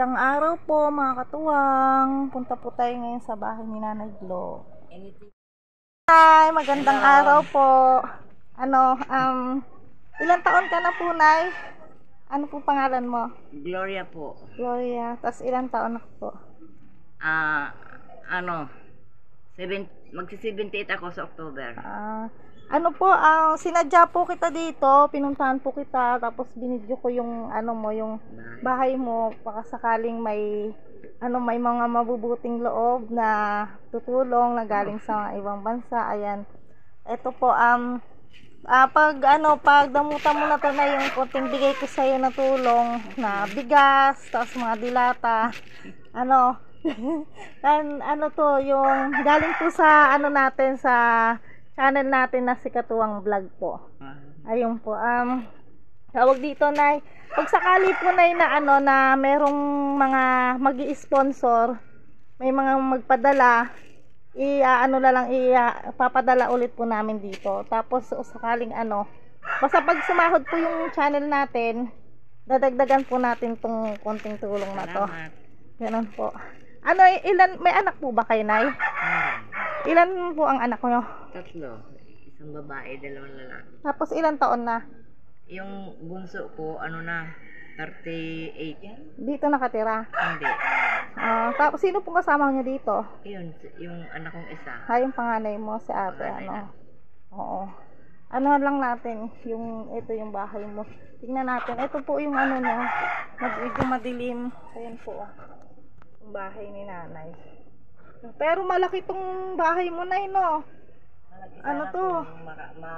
Isang araw po mga katuwang. Punta po tayo ngayon sa bahay ni Nanay Glo. Hi, magandang araw po. Ano, um, ilang taon ka na po, Nay? Ano po pangalan mo? Gloria po. Gloria. Tapos ilang taon na po? Ah, ano, seven, magsi-78 ako sa October. Ah, ano po, ang sinadya po kita dito, pinuntahan po kita, tapos binidyo ko yung ano mo, yung bahay mo, baka sakaling may ano may mga mabubuting loob na tutulong na galing sa mga ibang bansa. Ayan. Ito po um ah, pag ano, pag damutan mo na to na yung konting bigay ko sa na tulong na bigas, tapos mga dilata. Ano? An, ano to, yung galing po sa ano natin sa channel natin na si Katuwang Vlog po. Ayun po. Um, tawag dito na pag sakali po na na ano na merong mga magi sponsor may mga magpadala i ah, ano na lang i ah, papadala ulit po namin dito. Tapos sakaling ano basta pag sumahod po yung channel natin dadagdagan po natin tong konting tulong na to. Salamat. Ganun po. Ano, ilan, may anak po ba kayo, Nay? Meron. Ilan po ang anak nyo? Tatlo. Isang babae, dalawang lalaki. Tapos ilan taon na? Yung bunso ko, ano na, 38 yan? Dito nakatira. Hindi. Ah, tapos sino pong kasama niyo dito? Yun, yung anak kong isa. Ha, yung panganay mo, si ate, Panganay ano? na. Oo. Ano lang natin, yung, ito yung bahay mo. Tingnan natin. Ito po yung ano no, medyo madilim. Ayan po. Yung bahay ni nanay. Pero malaki tong bahay mo na no. Ano to? Kung maka, ma,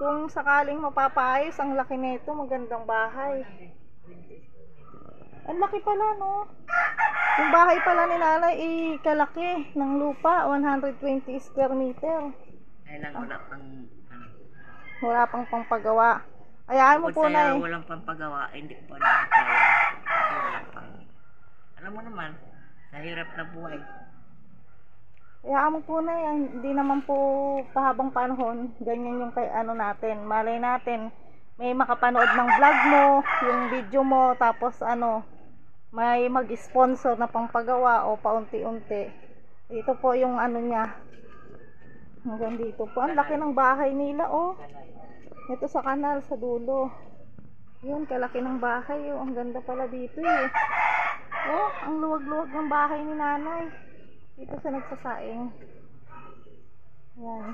Kung sakaling mapapaayos, ang laki nito, magandang bahay. Ang laki pala, no? Yung bahay pala ni nanay, eh, kalaki ng lupa, 120 square meter. ay lang, wala pang, ano. Wala pang pangpagawa. Hayaan mo po na walang pampagawa, hindi pa nakakaya. Kasi wala pang, alam mo naman, sa hirap na buhay. Hayaan mo po na yan. Hindi naman po pahabang panahon. Ganyan yung kay ano natin. Malay natin, may makapanood ng vlog mo, yung video mo, tapos ano, may mag-sponsor na pangpagawa o paunti-unti. Ito po yung ano niya. Hanggang dito po. Ang laki ng bahay nila, oh. Ito sa kanal, sa dulo. Yun, kalaki ng bahay, oh. Ang ganda pala dito, eh. Oh, ang luwag-luwag ng bahay ni nanay. Dito sa nagsasaing. Yan.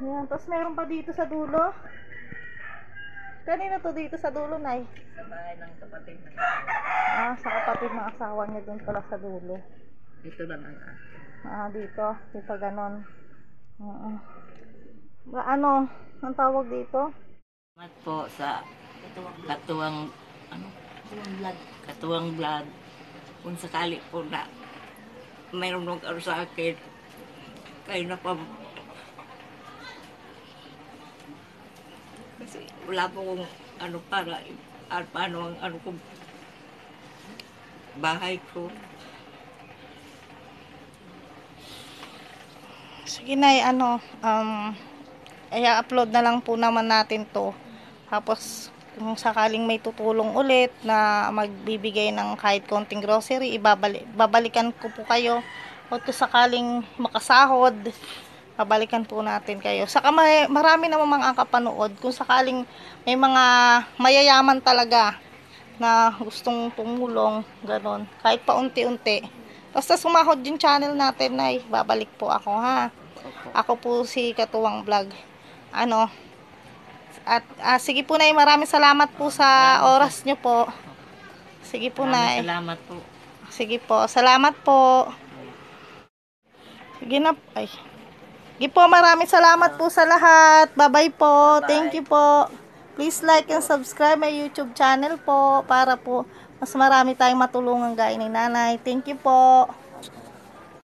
Yan. Tapos meron pa dito sa dulo. Kanina to dito sa dulo, Nay? Sa bahay ng kapatid na Ah, sa kapatid ng asawa niya dun pala sa dulo. Ito lang ang Ah, dito. Dito ganon. Oo. Ba, ano? Ang tawag dito? Salamat po sa katuwang ano vlog katuwang vlog kung sakali po na mayroon nung ano sa akin kayo na pa kasi wala po kong ano para at paano ang ano ko bahay ko Sige na, ano, um, i-upload na lang po naman natin to. Tapos, kung sakaling may tutulong ulit na magbibigay ng kahit konting grocery, ibabalik, babalikan ko po kayo. O kung sakaling makasahod, babalikan po natin kayo. Saka may, marami naman mga kapanood. Kung sakaling may mga mayayaman talaga na gustong tumulong, ganon. Kahit pa unti-unti. Basta sumahod yung channel natin, Nay. Babalik po ako, ha? Ako po si Katuwang Vlog. Ano? At ah, sige po, Nay. Maraming salamat po sa oras nyo po. Sige po, Nay. Salamat po Sige po. Salamat po. Sige na. Ay. Sige po, maraming salamat po sa lahat. Bye-bye po. Thank you po. Please like and subscribe my YouTube channel po para po mas marami tayong matulungan gaya ni nanay. Thank you po.